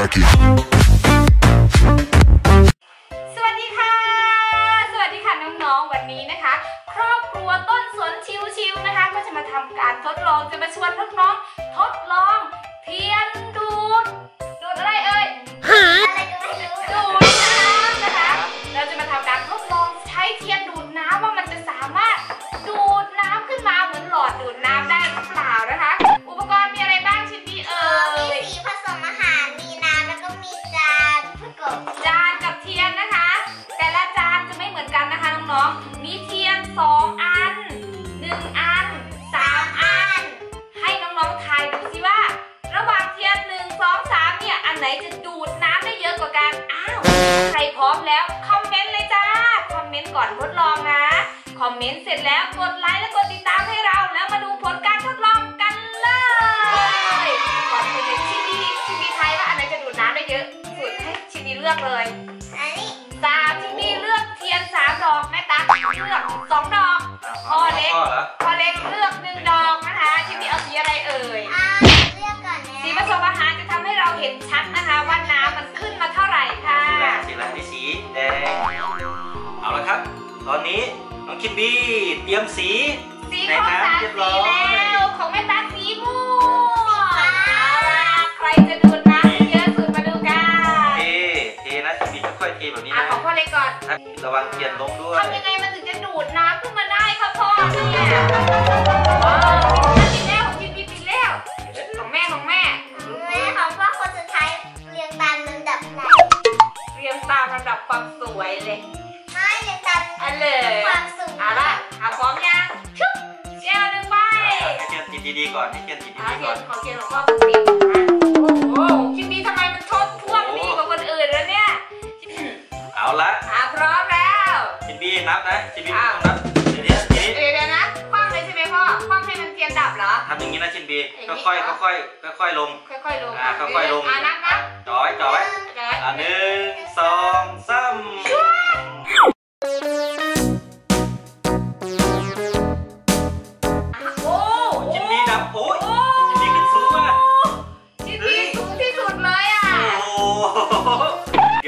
Rock it. สวัสดีค่ะ สวัสดีค่ะน้องๆ วันนี้นะคะ ครอบครัวต้นสวนชิวๆนะคะ ก็จะมาทำการทดลอง จะมาชวนน้องๆทดลองเทียน รพร้อมแล้วคอมเมนต์เลยจ้า คอมเมนต์ก่อนทดลองนะ คอมเมนต์เสร็จแล้วกดไลค์และกดติดตามให้เรา แล้วมาดูผลการทดลองกันเลยก่อนจะเป็นชินดีชินดีทายว่าอันไหนจะดูดน้ำได้เยอะสุดให้ชินดีเลือกเลยอันนี้สามที่นี่เลือกเทียนสามดอกแม่ตั๊กเลือกสองดอกพ่อเล็กพ่อเหรอพอเล็กเลือกหนึ่งดอก คิมบี้เตรียมสีสีครบสามสีแล้วของแม่ตั๊กสีม่วงเอาล่ะใครจะดูดน้ำได้เยอะสุดมาดูกันเทเทนะคิมบี้ค่อยๆเทแบบนี้อะนะ ของพ่อเล็กก่อนระวังเทียนล้มด้วย ทำยังไงมันถึงจะดูดน้ำขึ้นมาได้คะพ่อเนี่ยว้าวปิดแล้วของพี่ปิดแล้วของแม่ของแม่ แม่ของพ่อคนสุดท้ายเรียงตามลำดับไหนเรียงตามลำดับความสวยเลย ไม่เรียงตาม อันเลย ดดีๆก่อนให้เทียนติดเอาดีๆเทีก่ยอนนของเทียนของพ่อปุ๊บปิ๊บนะโอ้โหชิ้นนี้ทำไมมันทดท่วงดีกว่าคนอื่นแล้วเนี่ยเอาละอะพร้อมแล้วคิมบี้นับนะคิมบี้ต้องนับทีนี้ทีนี้เดี๋ยวเดี๋ยวนะคว่ำเลยใช่ไหมพ่อคว่ำให้มันเทียนดับเหรอทำอย่างนี้นะคิมบี้ค่อยๆค่อยๆค่อยๆลงค่อยๆลงอ่าค่อยๆลงอะนับนะจอ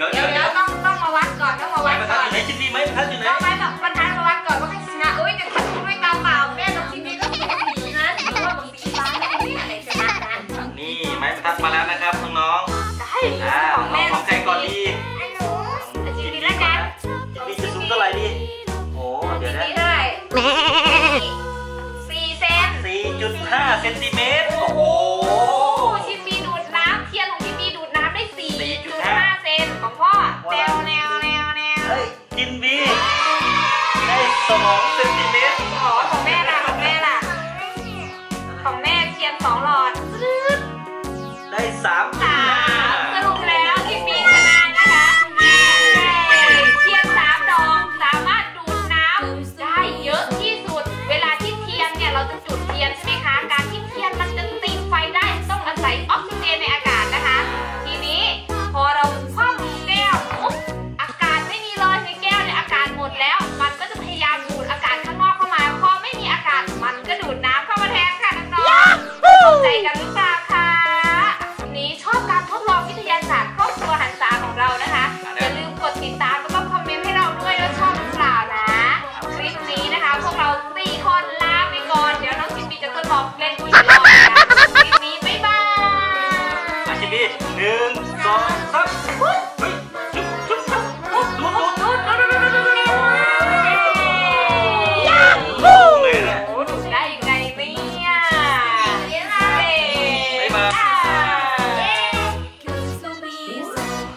ดี๋ยวเดี๋เดี๋ยยววเดี๋เดี๋ยยววต้องต้องมาวัดก่อนต้องมาไม้วัดบรรทัก่ดอนอยู่ไหนคิมบี้ไม้บรรทัดอยู่ไหนต้องไม้แบบบรรทัดมาวัดก่อนว่าใครชนะเอ้ยจะดูด้วยตาเปล่าแม่กับชิ้นนี้ก็สูสีนะหรือว่าบางสีฟ้าไม่ได้มีอะไรชนะนะนี่ไม้บรรทัดมาแล้วนะครับน้องได้ๆอ่าของแม่ของใครก่อนดีอันหนูชิ้นนี้แล้วกันคิมบี้จะสูงเท่าไหร่ดีโอ้เดี๋ยวนะชิ้นนี้เท่าไหร่สี่เซน 4.5เซนติเมตรโอ้โห พวกเราสี่ค